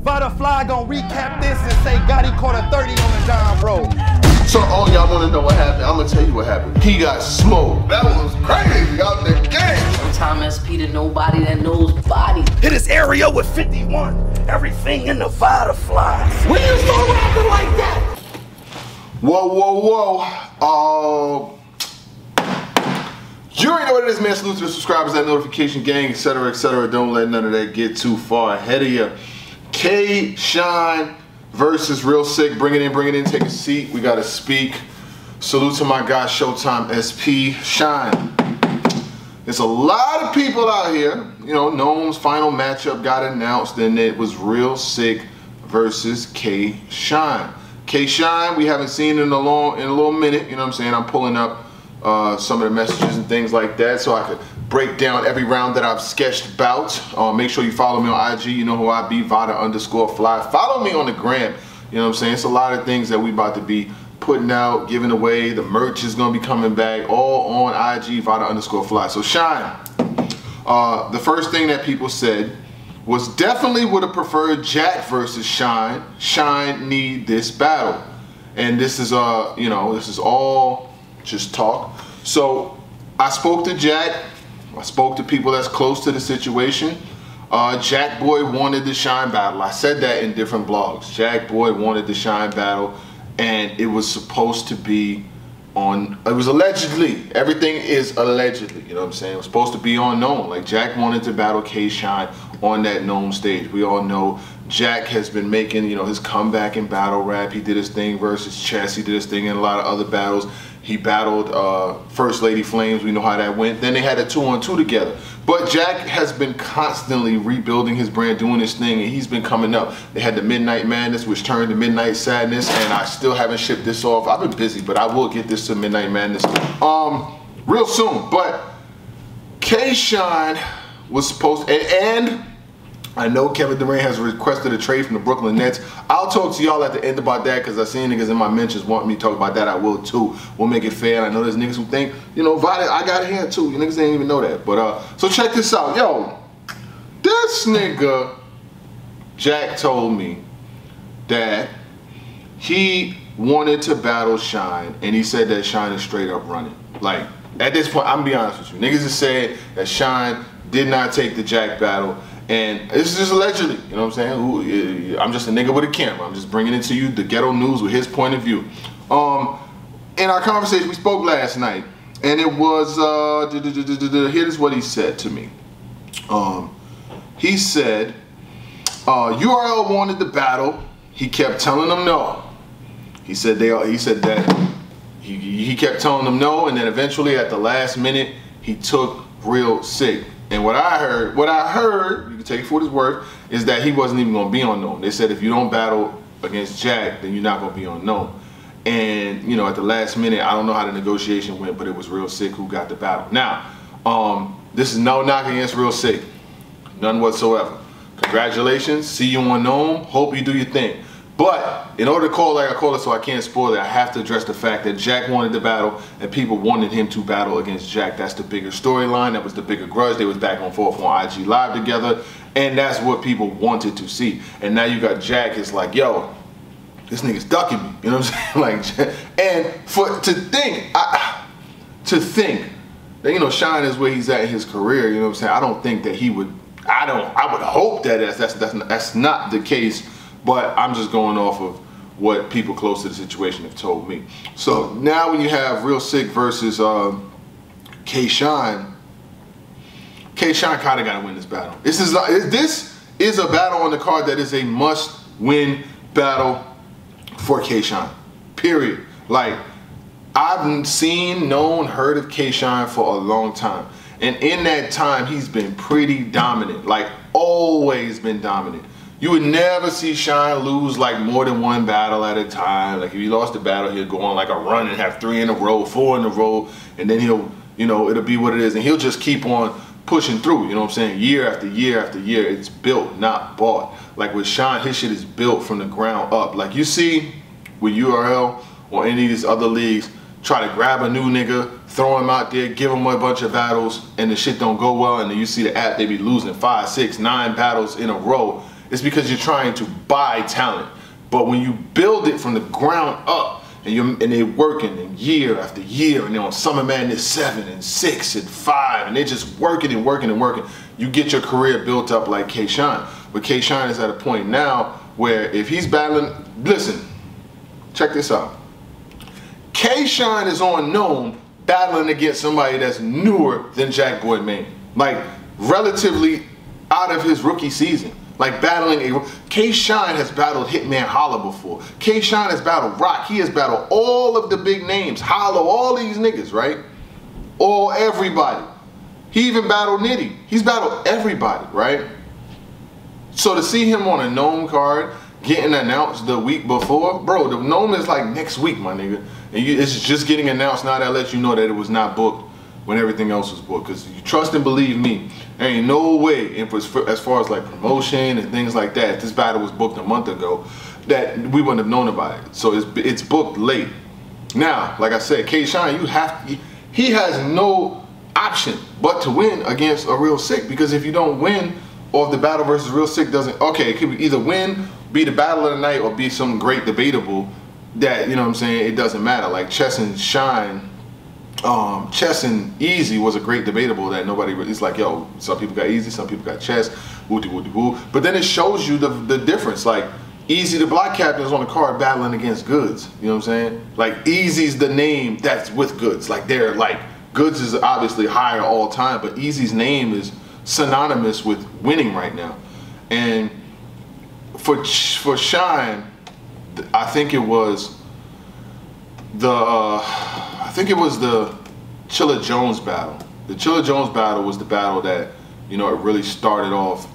Vada Fly gonna recap this and say God he caught a 30 on the John Bro. So all y'all wanna know what happened, I'm gonna tell you what happened. He got smoked. That was crazy out the game. Sometimes SP to nobody that knows body. Hit his area with 51. Everything in the Vada Fly. When you start rapping like that? Whoa, whoa, whoa. Uh, you already know what it is, man. Salute to the subscribers, that notification gang, etc., etc. Don't let none of that get too far ahead of you. K Shine versus Real Sikh. Bring it in, bring it in, take a seat. We got to speak. Salute to my guy, Showtime SP Shine. There's a lot of people out here. You know, NOME's final matchup got announced, and it was Real Sikh versus K Shine. K Shine, we haven't seen in a long in a little minute. You know what I'm saying? I'm pulling up uh, some of the messages and things like that so I could break down every round that I've sketched about. Uh, make sure you follow me on IG. You know who I be, Vada underscore fly. Follow me on the gram. You know what I'm saying? It's a lot of things that we about to be putting out, giving away. The merch is going to be coming back. All on IG, Vada underscore fly. So Shine, uh, the first thing that people said was definitely would have preferred Jack versus Shine. Shine need this battle. And this is, uh, you know, this is all just talk. So I spoke to Jack. I spoke to people that's close to the situation. Uh, Jakkboy wanted the Shine battle. I said that in different blogs. Jakkboy wanted the Shine battle, and it was supposed to be on. It was allegedly. Everything is allegedly. You know what I'm saying? It was supposed to be on NOME. Like Jack wanted to battle K Shine on that NOME stage. We all know Jack has been making, you know, his comeback in battle rap. He did his thing versus Chess. He did his thing in a lot of other battles. He battled uh, First Lady Flames. We know how that went. Then they had a two-on-two together. But Jack has been constantly rebuilding his brand, doing his thing, and he's been coming up. They had the Midnight Madness, which turned to Midnight Sadness, and I still haven't shipped this off. I've been busy, but I will get this to Midnight Madness um, real soon. But K-Shine was supposed, and, and I know Kevin Durant has requested a trade from the Brooklyn Nets. I'll talk to y'all at the end about that because I seen niggas in my mentions want me to talk about that. I will too. We'll make it fair. I know there's niggas who think, you know, Vada, I got a hand too. You niggas didn't even know that. But uh, so check this out, yo. This nigga, Jack told me that he wanted to battle Shine, and he said that Shine is straight up running. Like at this point, I'm gonna be honest with you. Niggas is saying that Shine did not take the Jack battle and this is just allegedly, you know what I'm saying? I'm just a nigga with a camera. I'm just bringing it to you, the ghetto news with his point of view. Um, in our conversation, we spoke last night, and it was, uh, here's what he said to me. Um, he said, uh, URL wanted the battle. He kept telling them no. He said they. He said that he, he kept telling them no, and then eventually at the last minute, he took Real Sikh. And what I heard, what I heard, you can take it for what it's worth, is that he wasn't even gonna be on NOME. They said if you don't battle against Jack, then you're not gonna be on NOME. And you know, at the last minute, I don't know how the negotiation went, but it was Real Sikh who got the battle. Now, um, this is no knock against Real Sikh, none whatsoever. Congratulations, see you on NOME. Hope you do your thing. But in order to call like I call it so I can't spoil it, I have to address the fact that Jack wanted to battle and people wanted him to battle against Jack. That's the bigger storyline. That was the bigger grudge. They was back and forth on IG Live together. And that's what people wanted to see. And now you got Jack is like, yo, this nigga's ducking me. You know what I'm saying? like, and for to think, I, to think that, you know, Shine is where he's at in his career, you know what I'm saying? I don't think that he would, I don't, I would hope that that's, that's, that's, that's not the case but I'm just going off of what people close to the situation have told me. So now when you have Real Sikh versus uh, K Shine, K Shine kind of got to win this battle. This is this is a battle on the card that is a must-win battle for K Shine. Period. Like I've seen, known, heard of K Shine for a long time. And in that time, he's been pretty dominant. Like always been dominant. You would never see Shine lose like more than one battle at a time. Like if he lost a battle, he'll go on like a run and have three in a row, four in a row, and then he'll, you know, it'll be what it is. And he'll just keep on pushing through, you know what I'm saying? Year after year after year. It's built, not bought. Like with Shine, his shit is built from the ground up. Like you see with URL or any of these other leagues, try to grab a new nigga, throw him out there, give him a bunch of battles, and the shit don't go well, and then you see the app, they be losing five, six, nine battles in a row it's because you're trying to buy talent. But when you build it from the ground up, and you're and they're working and year after year, and they're on Summer Madness seven and six and five, and they're just working and working and working. You get your career built up like K Shine. But K Shine is at a point now where if he's battling, listen, check this out. K Shine is on NOME battling against somebody that's newer than Jakkboy Maine. Like relatively out of his rookie season. Like battling a K Shine has battled Hitman Holla before. K Shine has battled Roc. He has battled all of the big names. Hollow, all these niggas, right? All everybody. He even battled Nitty. He's battled everybody, right? So to see him on a NOME card getting announced the week before, bro, the NOME is like next week, my nigga. And you, it's just getting announced now that lets you know that it was not booked when everything else was booked. Because you trust and believe me, ain't no way, and for, as far as like promotion and things like that, this battle was booked a month ago, that we wouldn't have known about it. So it's, it's booked late. Now, like I said, K Shine, you have to, he has no option but to win against a Real Sikh because if you don't win or if the battle versus Real Sikh doesn't okay it could be either win be the battle of the night or be some great debatable that you know what i'm saying it doesn't matter like chess and shine um, chess and Eazy was a great debatable that nobody really, it's like yo some people got Eazy some people got chess wooty wooty woo but then it shows you the, the difference like Eazy the block captain is on the card battling against Goodz you know what i'm saying? Like Eazy's the name that's with Goodz like they're like Goodz is obviously higher all time but Eazy's name is synonymous with winning right now. And for for shine i think it was the uh, think it was the Chilla Jones battle. The Chilla Jones battle was the battle that you know it really started off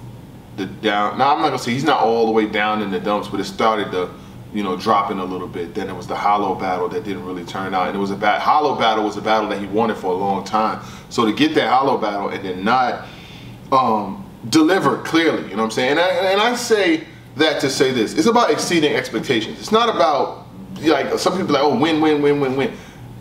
the down. Now I'm not gonna say he's not all the way down in the dumps, but it started the you know dropping a little bit. Then it was the Hollow battle that didn't really turn out, and it was a bad Hollow battle was a battle that he wanted for a long time. So to get that Hollow battle and then not um, deliver clearly, you know what I'm saying? And I, and I say that to say this: it's about exceeding expectations. It's not about like some people like, oh, win, win, win, win, win.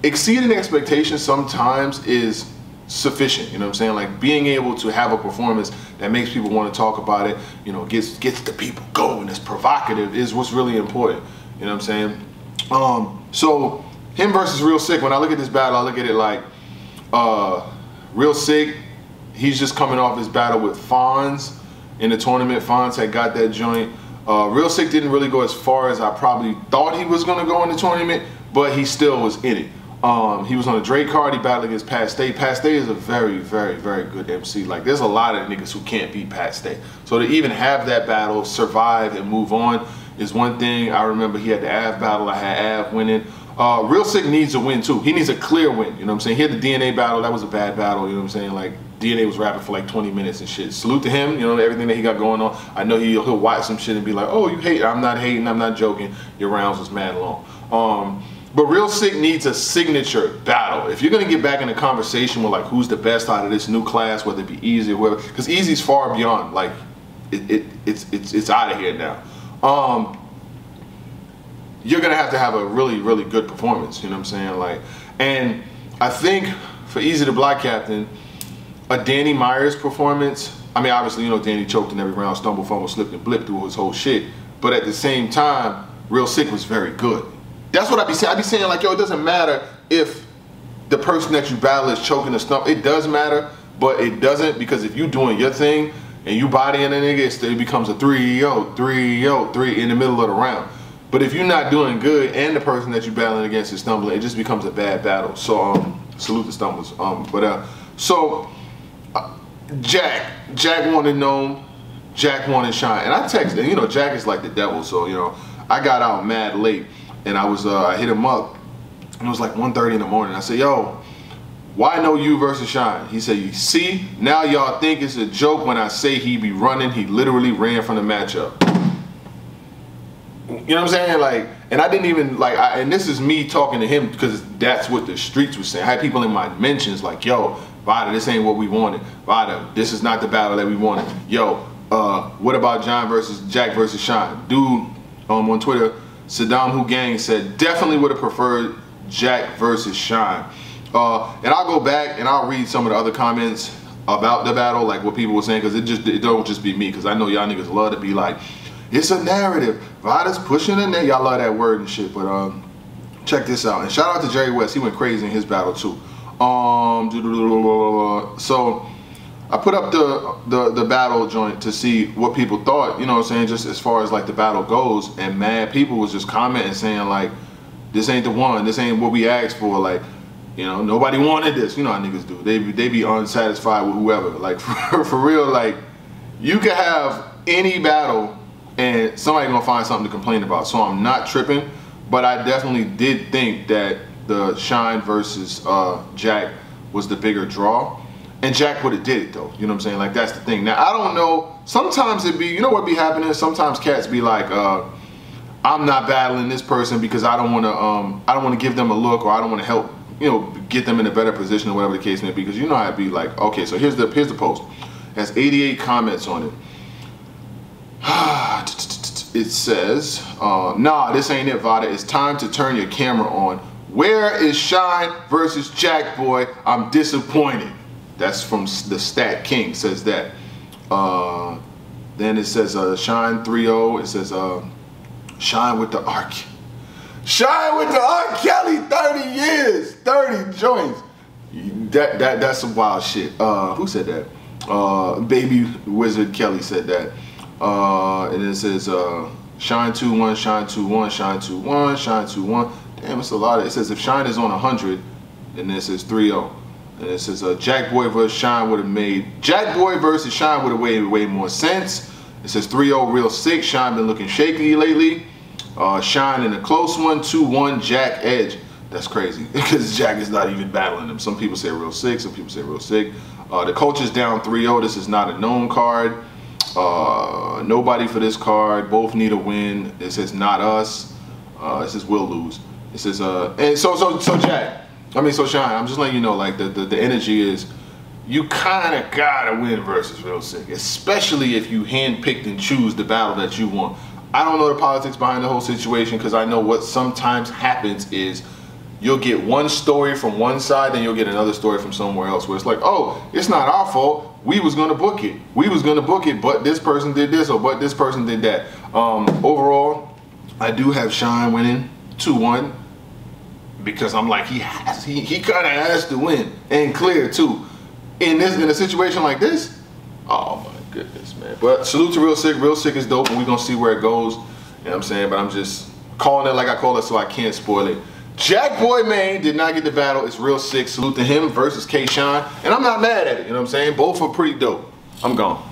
Exceeding expectations sometimes is sufficient. You know what I'm saying? Like being able to have a performance that makes people want to talk about it, you know, gets gets the people going, it's provocative, is what's really important. You know what I'm saying? Um, so him versus Real Sikh, when I look at this battle, I look at it like uh, Real Sikh, he's just coming off his battle with Fonz in the tournament. Fonz had got that joint. Uh, Real Sikh didn't really go as far as I probably thought he was going to go in the tournament, but he still was in it. Um, he was on a Drake card. He battled against. Pat Stay is a very, very, very good MC. Like, there's a lot of niggas who can't beat Pat Stay. So to even have that battle, survive, and move on is one thing. I remember he had the Ave battle. I had Ave winning. Uh, Real Sikh needs a win too. He needs a clear win. You know what I'm saying? He had the DNA battle. That was a bad battle. You know what I'm saying? Like DNA was rapping for like 20 minutes and shit. Salute to him. You know everything that he got going on. I know he'll, he'll watch some shit and be like, "Oh, you hate? I'm not hating. I'm not joking. Your rounds was mad long." Um, but Real Sikh needs a signature battle. If you're gonna get back in a conversation with like who's the best out of this new class, whether it be Eazy or whatever, because Eazy's far beyond. Like it, it, it's it's it's out of here now. Um, you're gonna have to have a really really good performance. You know what I'm saying? Like, and I think for Eazy the Block Captain, a Danny Myers performance. I mean, obviously, you know, Danny choked in every round, stumbled, fumbled, slipped, and blipped through his whole shit. But at the same time, Real Sikh was very good. That's what I be saying. I be saying like, yo, it doesn't matter if the person that you battle is choking or stump. It does matter, but it doesn't because if you doing your thing and you bodying a nigga, it becomes a three yo, three yo, three in the middle of the round. But if you're not doing good and the person that you're battling against is stumbling, it just becomes a bad battle. So um, salute the stumblers. Um, but uh, so uh, Jack, Jack wanted NOME, Jack wanted Shine, and I texted. You know, Jack is like the devil, so you know, I got out mad late, and I was uh, I hit him up, and it was like 1:30 in the morning. I said, Yo, why no you versus Shine? He said, You see, now y'all think it's a joke when I say he be running. He literally ran from the matchup. You know what I'm saying? Like, and I didn't even like, I, and this is me talking to him because that's what the streets were saying. I had people in my mentions like, "Yo, Vada, this ain't what we wanted. Vada, this is not the battle that we wanted. Yo, uh, what about John versus Jack versus Shine? Dude, um, on Twitter, Saddam Hugang said definitely would have preferred Jack versus Shine. Uh, and I'll go back and I'll read some of the other comments about the battle, like what people were saying, because it just it don't just be me, because I know y'all niggas love to be like, it's a narrative. Vada's pushing in there. Y'all love that word and shit, but um, check this out. And shout out to Jerry Wess. He went crazy in his battle too. Um, so I put up the, the the battle joint to see what people thought. You know what I'm saying? Just as far as like the battle goes, and mad people was just commenting saying like, this ain't the one. This ain't what we asked for. Like, you know, nobody wanted this. You know how niggas do. They they be unsatisfied with whoever. Like for, for real, like you could have any battle and somebody gonna find something to complain about. So I'm not tripping, but I definitely did think that the Shine versus uh, Jack was the bigger draw. And Jack would have did it though. You know what I'm saying? Like that's the thing. Now I don't know. Sometimes it be, you know what be happening? Sometimes cats be like, uh, I'm not battling this person because I don't want to, um, I don't want to give them a look or I don't want to help, you know, get them in a better position or whatever the case may be. Because you know how it be like, okay, so here's the here's the post. It has 88 comments on it. it says, uh, nah, this ain't it, Vada. It's time to turn your camera on. Where is Shine versus Jakkboy? I'm disappointed. That's from the Stat King says that. Uh, then it says uh, Shine 3-0. It says uh, Shine with the Arc. Shine with the R. Kelly, 30 years, 30 joints. That that that's some wild shit. Uh, who said that? Uh, Baby Wizard Kelly said that. Uh, and it says uh, Shine 2-1, Shine 2-1, Shine 2-1, Shine 2-1. Damn, it's a lot. It says if Shine is on 100, and then it says 3-0. And it says uh, Jakkboy versus Shine would have made Jakkboy versus Shine would have made way more sense. It says 3-0 Real Sikh. Shine been looking shaky lately. Uh, Shine in a close one, 2-1 Jack Edge. That's crazy because Jack is not even battling him. Some people say Real Sikh, some people say Real Sikh. Uh, the coach is down 3-0. This is not a NOME card. Uh, nobody for this card. Both need a win. It says not us. Uh, it says we'll lose. It says uh, and so so so Jack. I mean, so Shine, I'm just letting you know, like the the, the energy is, you kind of gotta win versus Real Sikh, especially if you handpicked and choose the battle that you want. I don't know the politics behind the whole situation because I know what sometimes happens is you'll get one story from one side, then you'll get another story from somewhere else where it's like, oh, it's not our fault. We was gonna book it. We was gonna book it, but this person did this or but this person did that. Um, overall, I do have Shine winning 2-1 because I'm like he has he, he kind of has to win and clear too. In this in a situation like this, oh my goodness, man. But salute to Real Sikh. Real Sikh is dope, and we're gonna see where it goes. You know what I'm saying? But I'm just calling it like I call it so I can't spoil it. Jakkboy Maine did not get the battle. It's Real Sikh. Salute to him versus K Shine. And I'm not mad at it. You know what I'm saying? Both are pretty dope. I'm gone.